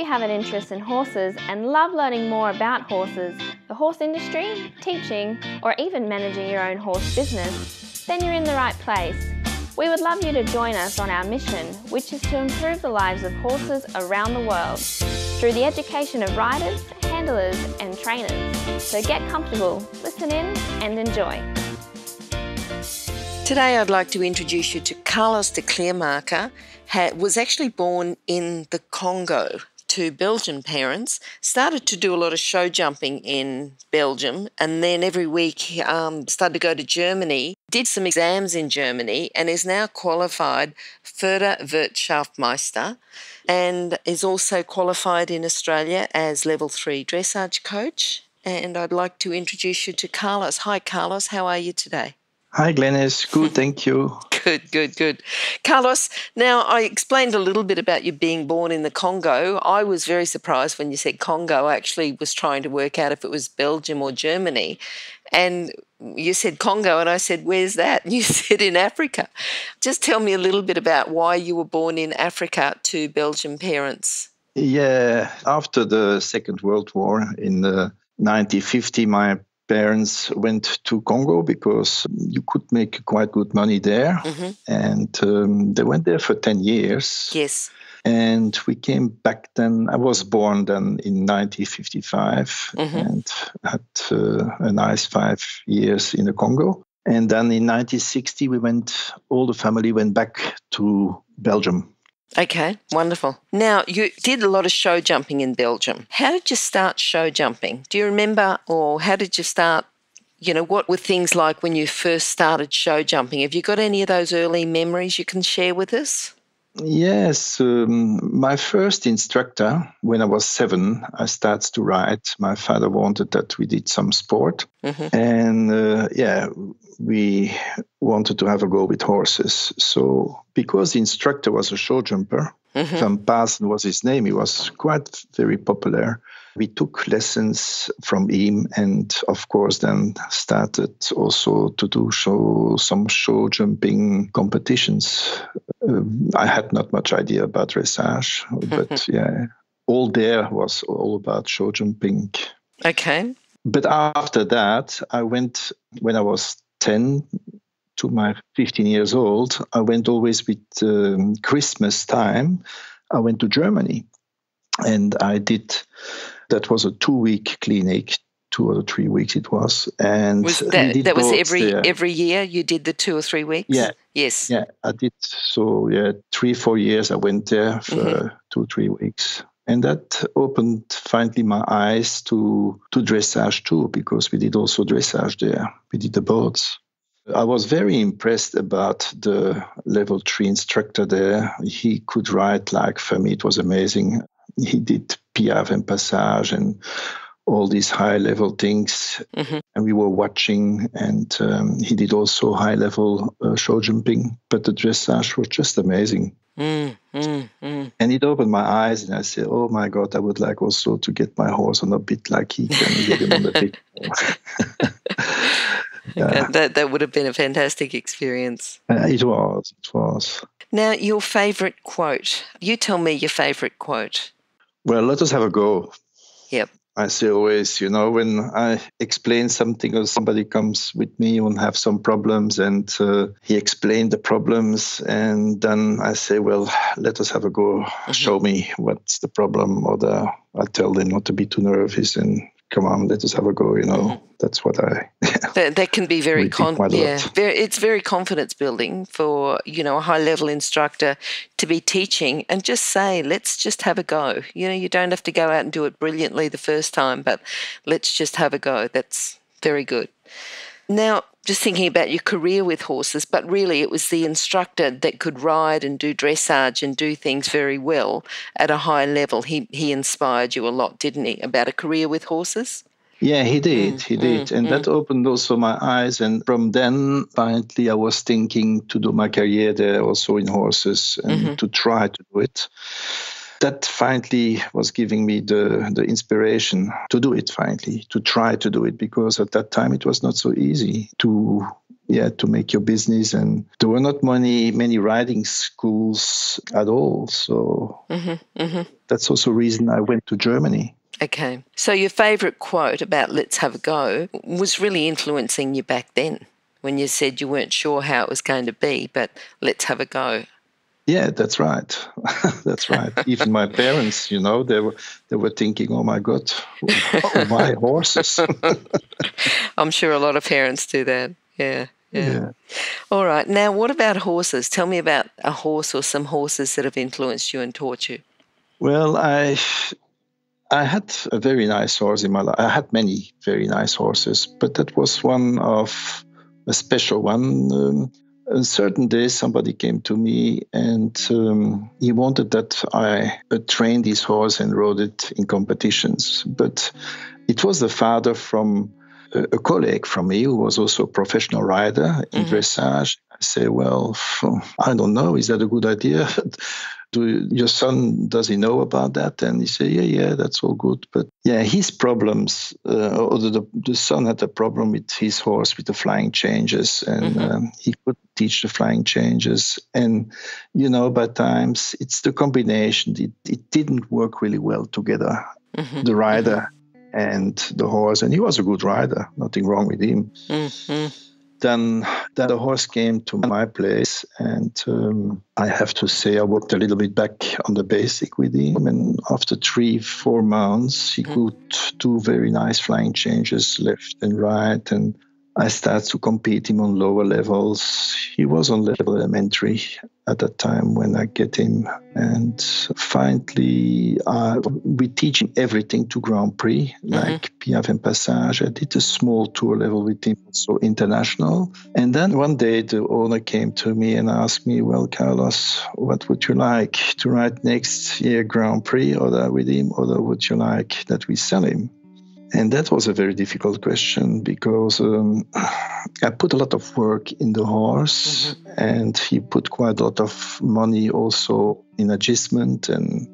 you have an interest in horses and love learning more about horses, the horse industry, teaching, or even managing your own horse business, then you're in the right place. We would love you to join us on our mission, which is to improve the lives of horses around the world through the education of riders, handlers, and trainers. So get comfortable, listen in, and enjoy. Today, I'd like to introduce you to Carlos de Cleermaecker. Was actually born in the Congo to Belgian parents, started to do a lot of show jumping in Belgium, and then every week um, started to go to Germany, did some exams in Germany, and is now qualified Pferdewirtschaftsmeister and is also qualified in Australia as level three dressage coach. And I'd like to introduce you to Carlos. Hi, Carlos. How are you today? Hi, Glenys. Good, thank you. Good, good, good. Carlos, now I explained a little bit about you being born in the Congo. I was very surprised when you said Congo. I actually was trying to work out if it was Belgium or Germany. And you said Congo, and I said, Where's that? And you said in Africa. Just tell me a little bit about why you were born in Africa to Belgian parents. Yeah, after the Second World War in the 1950, my parents went to Congo because you could make quite good money there. Mm-hmm. And um, they went there for 10 years. Yes. And we came back then. I was born then in 1955 mm-hmm. and had uh, a nice five years in the Congo. And then in 1960, we went, all the family went back to Belgium. Okay, wonderful. Now, you did a lot of show jumping in Belgium. How did you start show jumping? Do you remember, or how did you start? You know, what were things like when you first started show jumping? Have you got any of those early memories you can share with us? Yes, um, my first instructor, when I was seven, I started to ride. My father wanted that we did some sport. Mm-hmm. And uh, yeah, we wanted to have a go with horses. So, because the instructor was a show jumper, mm-hmm. Van Paasen was his name, he was quite very popular. We took lessons from him, and of course, then started also to do show some show jumping competitions. Uh, I had not much idea about dressage, but yeah, all there was all about show jumping. Okay. But after that, I went when I was 10 to my 15 years old. I went always with um, Christmas time. I went to Germany and I did that was a two week clinic two or three weeks it was and was that, that was every there. every year you did the two or three weeks? Yeah. Yes. Yeah i did so yeah three four years i went there for mm-hmm. two three weeks. And that opened finally my eyes to to dressage too because we did also dressage there. We did the boats. I was very impressed about the level three instructor there. He could ride like for me, it was amazing. He did Piaffe and Passage and all these high level things. Mm-hmm. And we were watching, and um, he did also high level uh, show jumping. But the dressage was just amazing. Mm, mm, mm. And it opened my eyes, and I said, "Oh my God, I would like also to get my horse on a bit like he can get him on the big." yeah. that that would have been a fantastic experience. Uh, it was. It was. Now, your favorite quote. You tell me your favorite quote. Well, let us have a go. Yep. I say always, you know, when I explain something or somebody comes with me and have some problems and uh, he explained the problems and then I say, well, let us have a go. Mm-hmm. Show me what's the problem or the, I tell them not to be too nervous and come on, let us have a go. You know, mm-hmm. that's what I. that, that can be very con- yeah, very, it's very confidence building for you know a high level instructor to be teaching and just say, let's just have a go. You know, you don't have to go out and do it brilliantly the first time, but let's just have a go. That's very good. Now, just thinking about your career with horses, but really it was the instructor that could ride and do dressage and do things very well at a high level. He he inspired you a lot, didn't he, about a career with horses? Yeah, he did. Mm, he did. Mm, and mm. that opened also my eyes. And from then, finally, I was thinking to do my career there also in horses and mm-hmm. to try to do it. That finally was giving me the, the inspiration to do it finally, to try to do it, because at that time it was not so easy to yeah to make your business and there were not many many riding schools at all. So mm-hmm, mm-hmm. that's also reason i went to germany. Okay. So your favorite quote about let's have a go was really influencing you back then when you said you weren't sure how it was going to be but let's have a go yeah, that's right. that's right. Even my parents, you know, they were they were thinking, "Oh my God, my horses." I'm sure a lot of parents do that. Yeah, yeah. yeah. All right. Now, what about horses? Tell me about a horse or some horses that have influenced you and taught you. Well, I I had a very nice horse in my life. I had many very nice horses, but that was one of a special one. Um, a certain day somebody came to me and um, he wanted that I uh, train this horse and rode it in competitions. But it was the father from a, a colleague from me who was also a professional rider in mm-hmm. dressage. I say, well, I don't know. Is that a good idea? do your son does he know about that? And he said yeah yeah that's all good. But yeah his problems uh, or the, the son had a problem with his horse with the flying changes. And mm-hmm. um, he could teach the flying changes. And you know by times it's the combination. It, it didn't work really well together mm-hmm. the rider mm-hmm. and the horse. And he was a good rider. Nothing wrong with him. Mm-hmm then then the horse came to my place. And um, i have to say i worked a little bit back on the basic with him. And after three four months he could do very nice flying changes left and right. And I started to compete him on lower levels. He was on level elementary at that time when I get him. And finally, uh, we teach him everything to Grand Prix, mm-hmm. like Piaffe and Passage. I did a small tour level with him, so international. And then one day the owner came to me and asked me, well, Carlos, what would you like to ride next year Grand Prix or with him, or would you like that we sell him? And that was a very difficult question because um, I put a lot of work in the horse, mm-hmm. and he put quite a lot of money also in adjustment. And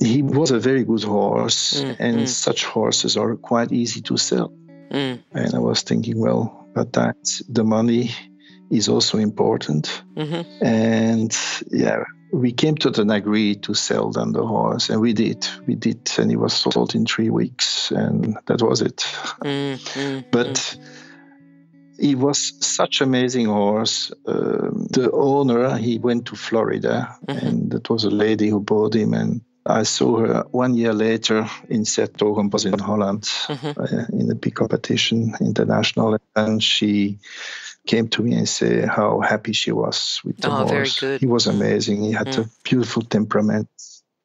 he was a very good horse, mm-hmm. and such horses are quite easy to sell. Mm. And I was thinking, well, but that the money is also important. Mm-hmm. And yeah, we came to an agree to sell them the horse, and we did. We did, and it was sold in three weeks, and that was it. Mm, mm, but he was such amazing horse. Um, the owner he went to Florida, mm-hmm. and that was a lady who bought him, and I saw her one year later in was in Holland mm-hmm. uh, in a big competition, international, and she came to me and said how happy she was with the oh, horse. Very good. He was amazing. He had mm. a beautiful temperament.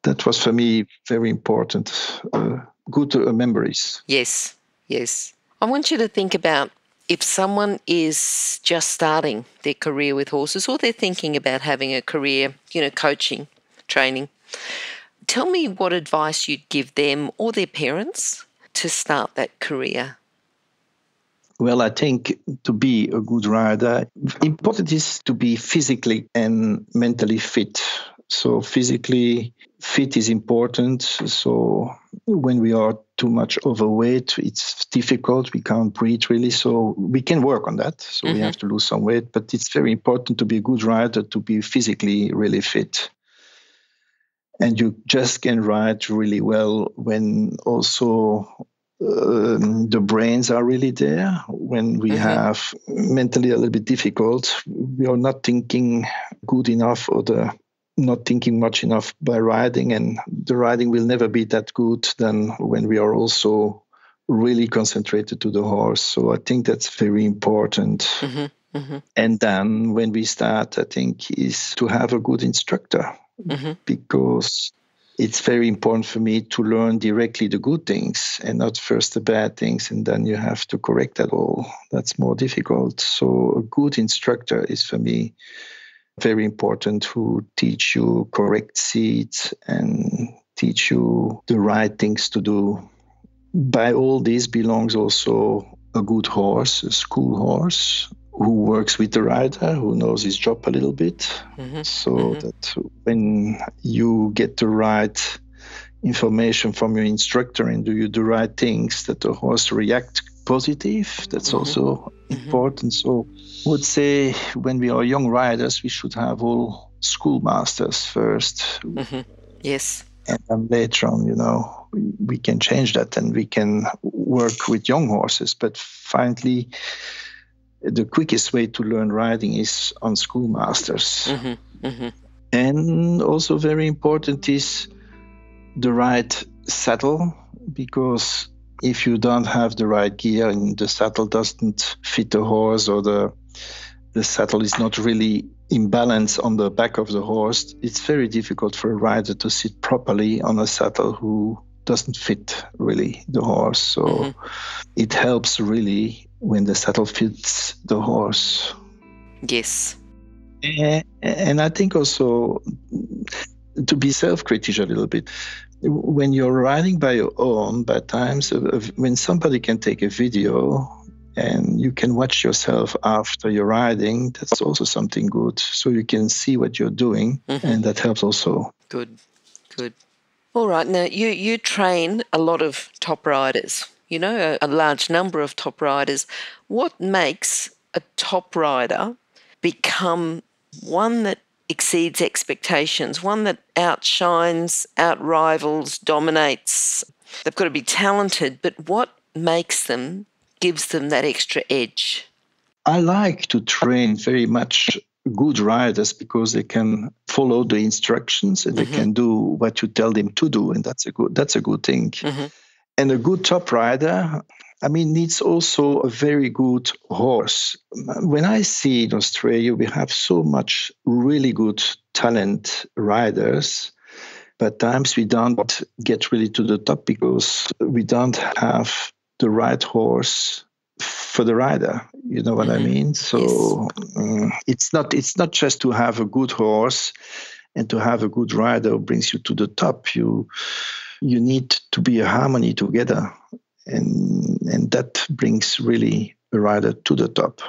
That was for me very important. Uh, good uh, memories. Yes, yes. I want you to think about if someone is just starting their career with horses or they're thinking about having a career, you know, coaching, training. Tell me what advice you'd give them or their parents to start that career well, I think to be a good rider, important is to be physically and mentally fit. So physically fit is important. So when we are too much overweight, it's difficult. We can't breathe really. So we can work on that. So mm-hmm. we have to lose some weight, but it's very important to be a good rider to be physically really fit. And you just can ride really well when also um, the brains are really there when we mm-hmm. have mentally a little bit difficult we are not thinking good enough or the not thinking much enough by riding and the riding will never be that good than when we are also really concentrated to the horse so i think that's very important mm-hmm. Mm-hmm. and then when we start i think is to have a good instructor mm-hmm. because it's very important for me to learn directly the good things and not first the bad things and then you have to correct that all. That's more difficult. So a good instructor is for me very important who teach you correct seats and teach you the right things to do. By all this belongs also a good horse a school horse who works with the rider, who knows his job a little bit, mm-hmm. so mm-hmm. that when you get the right information from your instructor and do you the right things, that the horse react positive. That's mm-hmm. also mm-hmm. important. So I would say when we are young riders, we should have all schoolmasters 1st mm-hmm. Yes. And then later on, you know, we, we can change that and we can work with young horses. But finally, the quickest way to learn riding is on schoolmasters. Mm-hmm. Mm-hmm. And also very important is the right saddle because if you don't have the right gear and the saddle doesn't fit the horse or the the saddle is not really in balance on the back of the horse, it's very difficult for a rider to sit properly on a saddle who doesn't fit really the horse. So mm-hmm. it helps really when the saddle fits the horse. Yes. And I think also to be self critical a little bit when you're riding by your own, by times, when somebody can take a video and you can watch yourself after you're riding, that's also something good. So you can see what you're doing, mm-hmm. and that helps also. Good, good. All right. Now you you train a lot of top riders. You know, a, a large number of top riders. What makes a top rider become one that exceeds expectations, one that outshines, outrivals, dominates. They've got to be talented, but what makes them, gives them that extra edge? I like to train very much good riders because they can follow the instructions and mm-hmm. they can do what you tell them to do and that's a good that's a good thing mm-hmm. And a good top rider I mean, needs also a very good horse. When I see in Australia, we have so much really good talent riders, but times we don't get really to the top because we don't have the right horse for the rider. You know what mm-hmm. I mean? So yes. um, it's not it's not just to have a good horse and to have a good rider who brings you to the top. You you need to be a harmony together and and that brings really a rider to the top.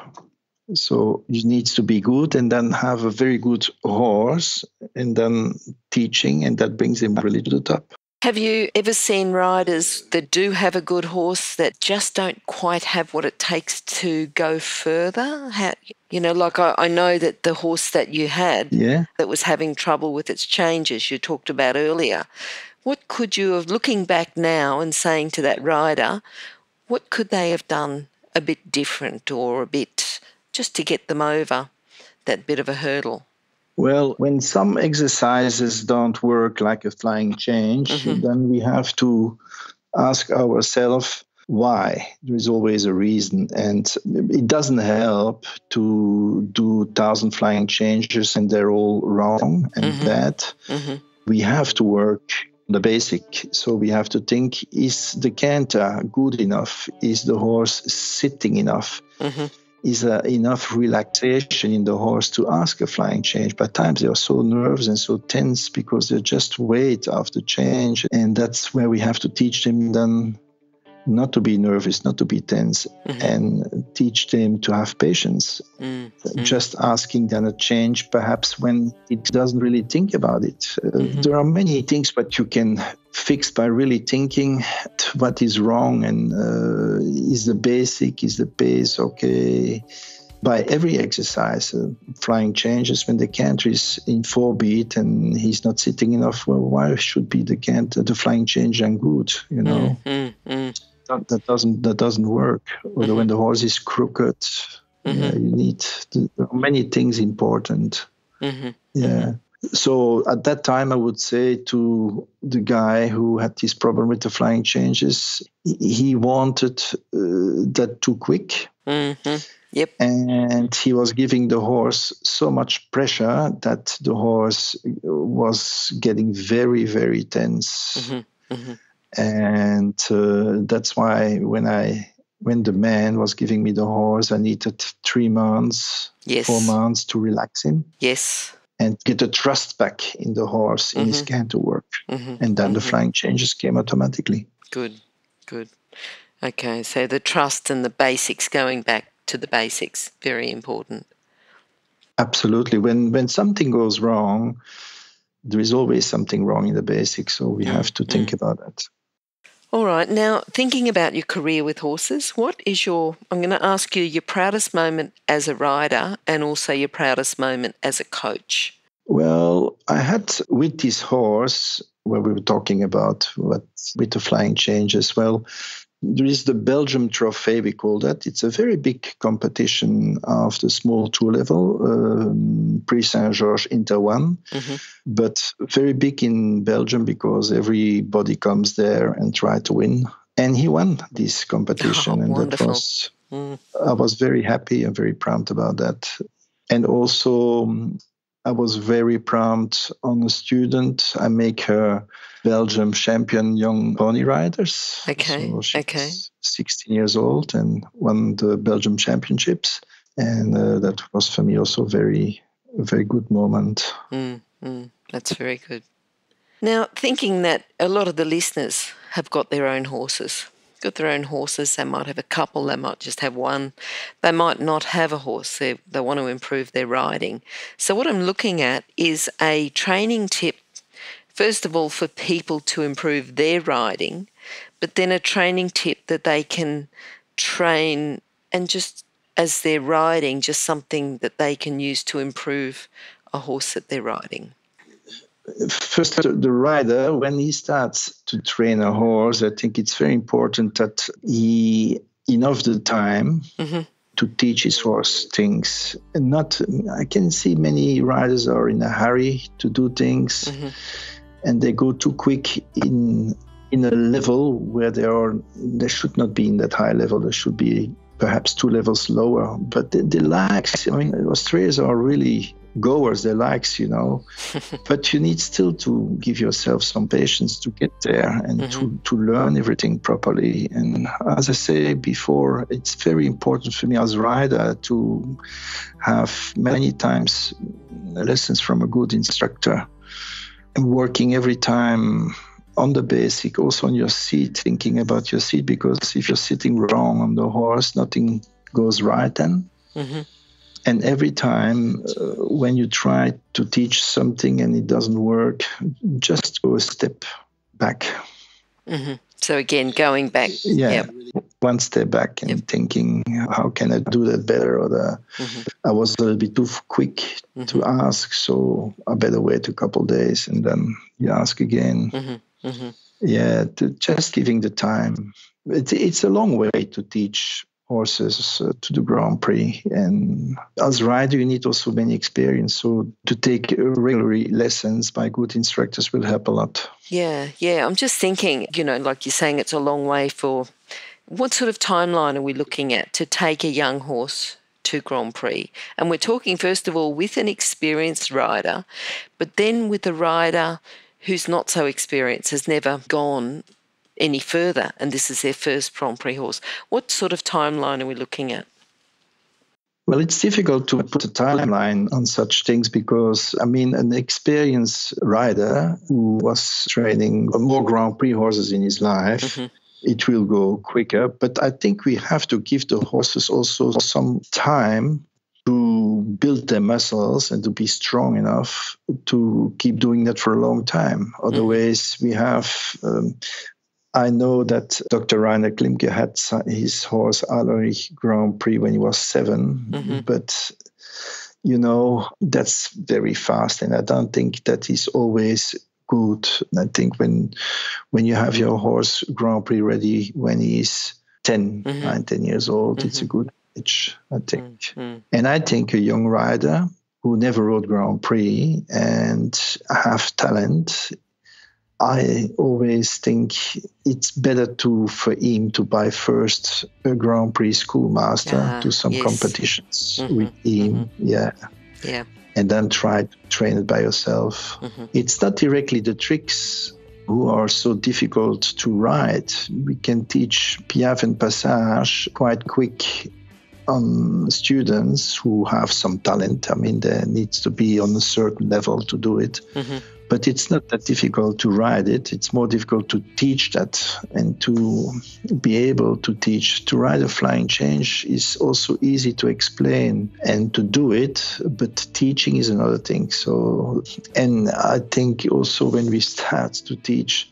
So you needs to be good and then have a very good horse and then teaching and that brings him really to the top. Have you ever seen riders that do have a good horse that just don't quite have what it takes to go further? How, you know, like I, I, know that the horse that you had yeah. that was having trouble with its changes you talked about earlier, what could you have, looking back now and saying to that rider, what could they have done a bit different or a bit just to get them over that bit of a hurdle? Well, when some exercises don't work like a flying change, mm-hmm. then we have to ask ourselves why. There is always a reason. And it doesn't help to do thousand flying changes and they're all wrong and mm-hmm. bad. Mm-hmm. We have to work the basic. So we have to think is the canter good enough? Is the horse sitting enough? Mm-hmm. Is there enough relaxation in the horse to ask a flying change? But times they are so nervous and so tense because they just wait after change. And that's where we have to teach them then not to be nervous, not to be tense, mm-hmm. and teach them to have patience. Mm-hmm. Just asking them a change, perhaps when it doesn't really think about it. Uh, mm-hmm. There are many things that you can fix by really thinking what is wrong and uh, is the basic, is the pace okay. By every exercise, uh, flying changes when the canter is in four beat and he's not sitting enough. Well, why should be the canter, the flying change and good? You know. Mm-hmm. mm-hmm that, that doesn't that doesn't work. Or mm-hmm. when the horse is crooked, mm-hmm. yeah, you need to, many things important. Mm-hmm. Yeah. So at that time, I would say to the guy who had this problem with the flying changes, he wanted uh, that too quick. Mm-hmm. Yep. And he was giving the horse so much pressure that the horse was getting very, very tense. Mm-hmm. Mm-hmm and uh, that's why when I when the man was giving me the horse, I needed three months, yes. four months to relax him. Yes. And get the trust back in the horse, in mm-hmm. his canter work. Mm-hmm. And then mm-hmm. the flying changes came automatically. Good, good. Okay, so the trust and the basics going back to the basics. Very important. Absolutely. When when something goes wrong, there is always something wrong in the basics, so we mm. have to think mm. about that. All right. Now, thinking about your career with horses, what is your, I'm going to ask you your proudest moment as a rider and also your proudest moment as a coach? Well, I had with this horse, where we were talking about what with the flying change as well, there is the Belgium Trophy, we call that. It's a very big competition of the small tour level, um, Prix Saint Georges Inter One, mm-hmm. but very big in Belgium because everybody comes there and try to win. And he won this competition, oh, and wonderful. that was mm. I was very happy and very proud about that. And also, I was very proud on a student. I make her Belgium champion young pony riders. Okay. So okay. 16 years old and won the Belgium championships. And uh, that was for me also very, a very good moment. Mm, mm, that's very good. Now, thinking that a lot of the listeners have got their own horses, their own horses. They might have a couple, they might just have one. They might not have a horse. They, they want to improve their riding. So, what I'm looking at is a training tip first of all, for people to improve their riding, but then a training tip that they can train and just as they're riding, just something that they can use to improve a horse that they're riding? First, the rider, when he starts to train a horse, I think it's very important that he enough the time mm-hmm. to teach his horse things. And not, I can see many riders are in a hurry to do things. Mm-hmm and they go too quick in in a level where they are they should not be in that high level they should be perhaps two levels lower but they, they lax i mean australians are really goers they likes you know but you need still to give yourself some patience to get there and mm-hmm. to, to learn everything properly and as i say before it's very important for me as a rider to have many times lessons from a good instructor And working every time on the basic, also on your seat, thinking about your seat, because if you're sitting wrong on the horse, nothing goes right then. Mm-hmm. And every time uh, when you try to teach something and it doesn't work, just go a step back. Mm-hmm. So again, going back. Yeah. Yep. One step back and yep. thinking, how can I do that better? Or the, mm-hmm. I was a little bit too quick mm-hmm. to ask, so I better wait a couple days and then you ask again. Mm-hmm. mm-hmm. Yeah, just giving the time. It's, it's a long way to teach horses uh, to the Grand Prix. And as a rider, you need also many experience. So to take regular lessons by good instructors will help a lot. Yeah, yeah. I'm just thinking, you know, like you're saying, it's a long way for. What sort of timeline are we looking at to take a young horse to Grand Prix? And we're talking, first of all, with an experienced rider, but then with a rider who's not so experienced, has never gone any further, and this is their first Grand Prix horse. What sort of timeline are we looking at? Well, it's difficult to put a timeline on such things because, I mean, an experienced rider who was training more Grand Prix horses in his life, mm-hmm. it will go quicker. But I think we have to give the horses also some time to build their muscles and to be strong enough to keep doing that for a long time. Mm-hmm. Otherwise, we have um, I know that Dr. Reiner Klimke had his horse Ahlerich Grand Prix when he was 7 mm-hmm. but you know that's very fast, and I don't think that is always good. I think when when you have your horse Grand Prix ready when he's 10, mm-hmm. 9, 10 years old, mm-hmm. it's a mm-hmm. good age, I think. Mm-hmm. And I think a young rider who never rode Grand Prix and have talent I always think it's better to for him to buy first a Grand Prix schoolmaster ah, to some yes. competitions mm-hmm, with him. Mm-hmm. Yeah. Yeah. And then try to train it by yourself. Mm-hmm. It's not directly the tricks who are so difficult to ride. We can teach Piaffe and Passage quite quick on students who have some talent. I mean, there needs to be on a certain level to do it. Mm-hmm but it's not that difficult to ride it. It's more difficult to teach that and to be able to teach. To ride a flying change is also easy to explain and to do it, but teaching is another thing. So, and I think also when we start to teach,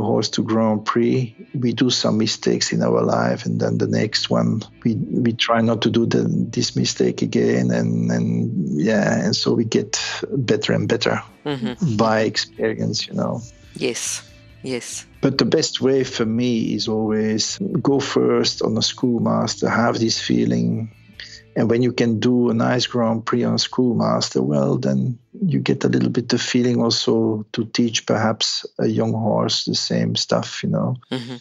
horse to Grand Prix, we do some mistakes in our life, and then the next one we we try not to do the, this mistake again, and and yeah, and so we get better and better mm-hmm. by experience, you know. Yes, yes. But the best way for me is always go first on a schoolmaster, have this feeling and when you can do a nice Grand Prix on Schoolmaster, well, then you get a little bit the feeling also to teach perhaps a young horse the same stuff, you know. Mm-hmm.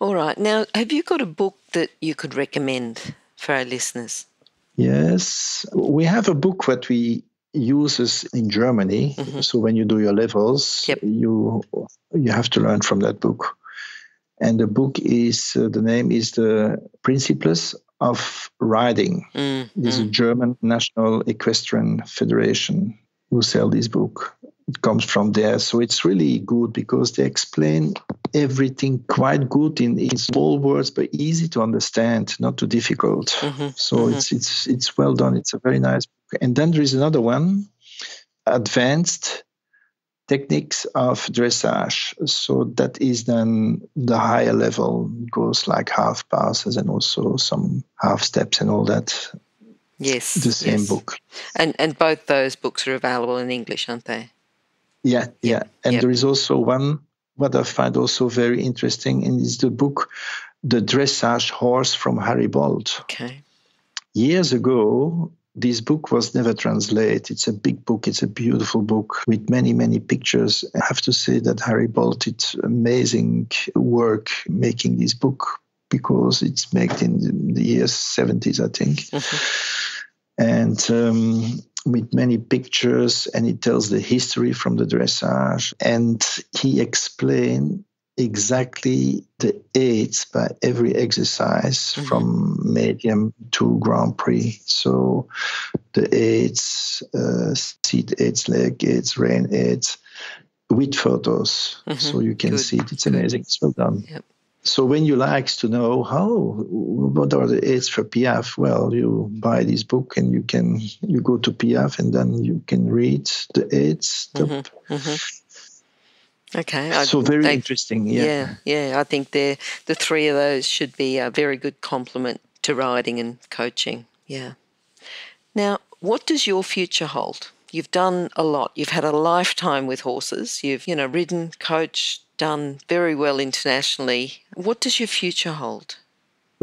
All right. Now, have you got a book that you could recommend for our listeners? Yes. We have a book that we use in Germany. Mm-hmm. So when you do your levels, yep. you you have to learn from that book. And the book is uh, the name is the Principles of riding. Mm, this mm. German National Equestrian Federation who sell this book. It comes from there, so it's really good because they explain everything quite good in, in small words, but easy to understand, not too difficult. Mm-hmm, so mm-hmm. it's it's it's well done. It's a very nice book. And then there is another one, Advanced techniques of dressage. So that is then the higher level goes like half passes and also some half steps and all that. Yes, the same yes. book. And and both those books are available in English, aren't they? Yeah, yeah. And yep. there is also one what I find also very interesting and is the book The Dressage Horse from Harry Bolt. Okay. Years ago, this book was never translated. It's a big book. It's a beautiful book with many, many pictures. I have to say that Harry Bolt did amazing work making this book because it's made in the years 70s, I think. Mm-hmm. And um, with many pictures, and it tells the history from the dressage. And he explained exactly the aids by every exercise mm-hmm. from medium to Grand Prix. So the aids, uh, seat aids, leg aids, rein aids, with photos. Mm-hmm. So you can Good. see it. It's amazing. It's well done. Yep. So when you like to know how what are the aids for Piaffe, well, you buy this book and you can you go to Piaffe and then you can read the aids. Mm-hmm. Okay. So very they, interesting. Yeah. yeah. Yeah. I think the the three of those should be a very good complement to riding and coaching. Yeah. Now, what does your future hold? You've done a lot. You've had a lifetime with horses. You've, you know, ridden, coached, done very well internationally. What does your future hold?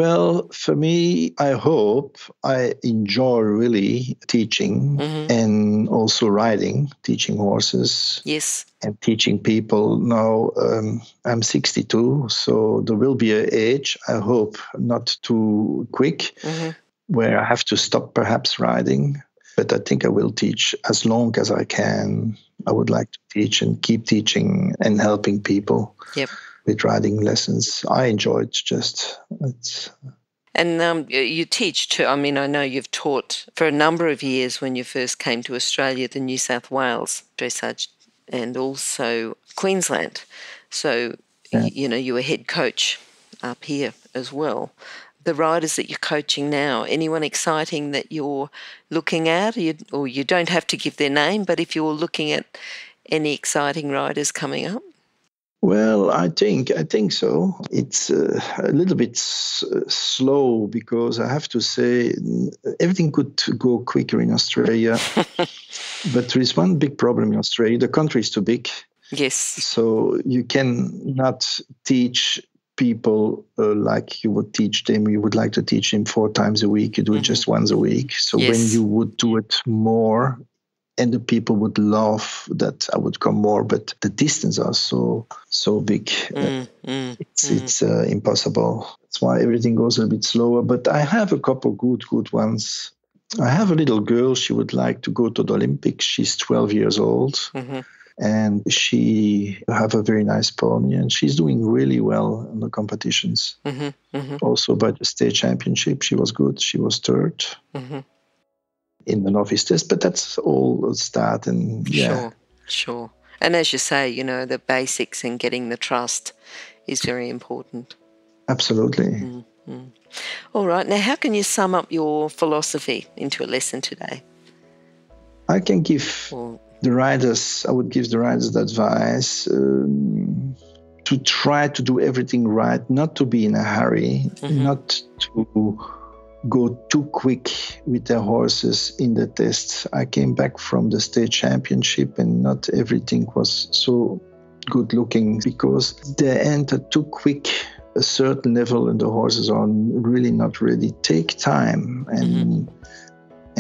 Well, for me, I hope I enjoy really teaching mm-hmm. and also riding, teaching horses. Yes. And teaching people. Now, um, I'm 62, so there will be an age, I hope, not too quick, mm-hmm. where I have to stop perhaps riding. But I think I will teach as long as I can. I would like to teach and keep teaching and helping people. Yep with riding lessons. I enjoy it just. It's, and um, you teach too. I mean, I know you've taught for a number of years when you first came to Australia, the New South Wales dressage, and also Queensland. So, yeah. you, know, you were head coach up here as well. The riders that you're coaching now, anyone exciting that you're looking at, or you, or you don't have to give their name, but if you're looking at any exciting riders coming up? Well, I think I think so. It's uh, a little bit s- slow because I have to say everything could go quicker in Australia, but there is one big problem in Australia: the country is too big. Yes. So you cannot teach people uh, like you would teach them. You would like to teach them four times a week. You do mm-hmm. it just once a week. So yes. when you would do it more, and the people would love that I would come more. But the distance are so so big. Mm, mm, it's mm. it's uh, impossible. That's why everything goes a bit slower. But I have a couple good good ones. I have a little girl. She would like to go to the Olympics. She's 12 years old. Mm-hmm. And she have a very nice pony, and she's doing really well in the competitions. Mm-hmm. Mm-hmm. Also, by the state championship, she was good. She was 3rd mm-hmm in the novice test, but that's all a start. And yeah. Sure. Sure. And as you say, you know, the basics and getting the trust is very important. Absolutely. Mm-hmm. All right. Now, how can you sum up your philosophy into a lesson today? I can give the riders, I would give the riders the advice um, to try to do everything right, not to be in a hurry, mm-hmm. not to go too quick with their horses in the tests. I came back from the state championship and not everything was so good looking because they entered too quick a certain level and the horses are really not ready. Take time and mm-hmm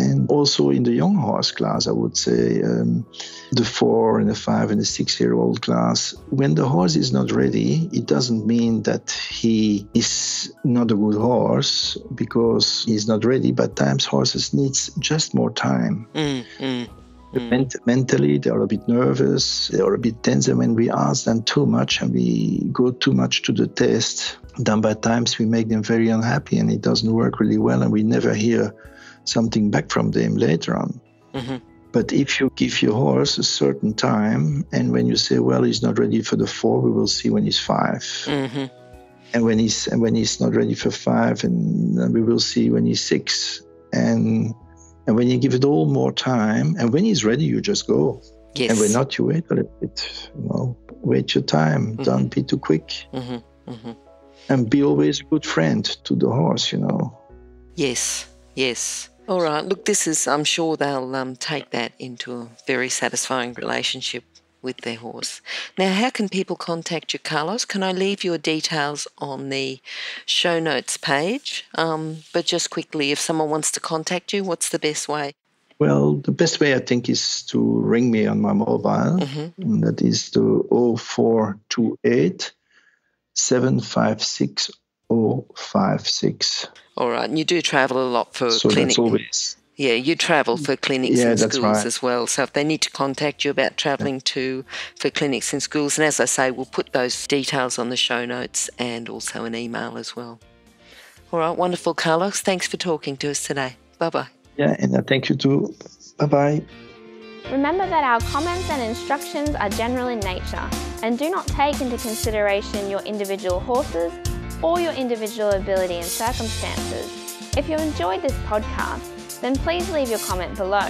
and also in the young horse class, I would say um, the four and the five and the six year old class, when the horse is not ready, it doesn't mean that he is not a good horse because he's not ready, but times horses needs just more time. Mm, mm. Mm. mentally, they are a bit nervous, they are a bit tense, and when we ask them too much and we go too much to the test, then by times we make them very unhappy and it doesn't work really well, and we never hear something back from them later on. Mm-hmm. But if you give your horse a certain time, and when you say, "Well, he's not ready for the four, we will see when he's 5 mm-hmm. and when he's and when he's not ready for five, and we will see when he's six, and and when you give it all more time, and when he's ready, you just go. Yes. And when not, you wait a little bit. You know, wait your time. Mm-hmm. Don't be too quick. Mm-hmm. Mm-hmm. And be always a good friend to the horse. You know. Yes. Yes. All right. Look, this is, I'm sure they'll um, take that into a very satisfying relationship with their horse. Now, how can people contact you, Carlos? Can I leave your details on the show notes page? Um, but just quickly, if someone wants to contact you, what's the best way? Well, the best way I think is to ring me on my mobile. Mm-hmm. that is the 0428 756 056. All right. And you do travel a lot for so clinic. always. Yeah, you travel for clinics yeah, and schools right. as well. So if they need to contact you about travelling yeah. to for clinics and schools, and as I say, we'll put those details on the show notes and also an email as well. All right, wonderful, Carlos. Thanks for talking to us today. Bye bye. Yeah, and I thank you too. Bye bye. Remember that our comments and instructions are general in nature and do not take into consideration your individual horses or your individual ability and circumstances. If you enjoyed this podcast, then please leave your comment below.